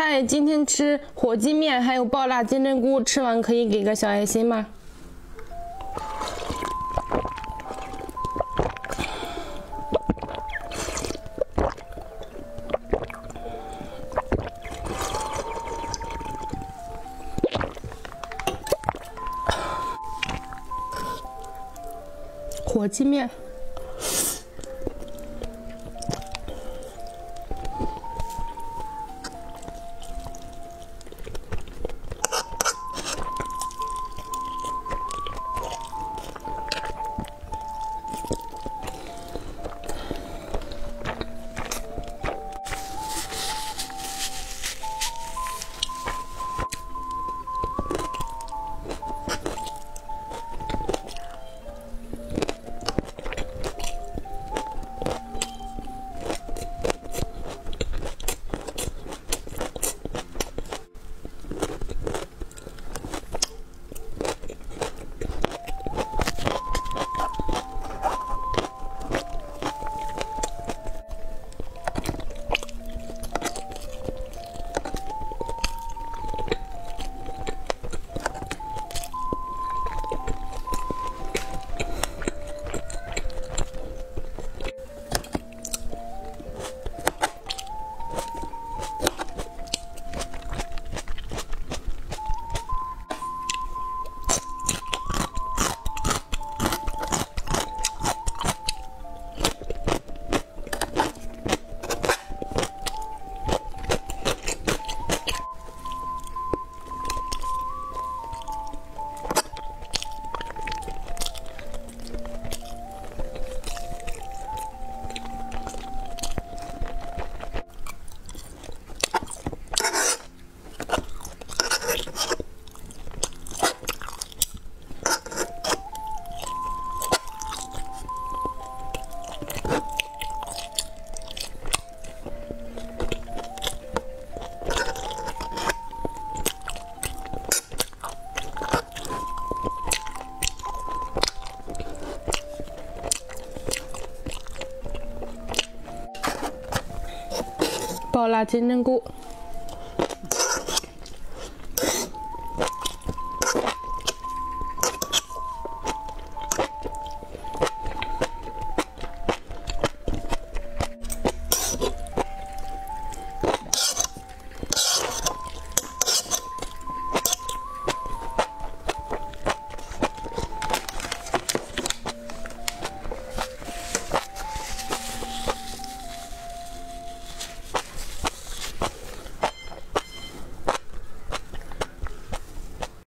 嗨，今天吃火鸡面，还有爆辣金针菇，吃完可以给个小爱心吗？火鸡面。爆辣金针菇。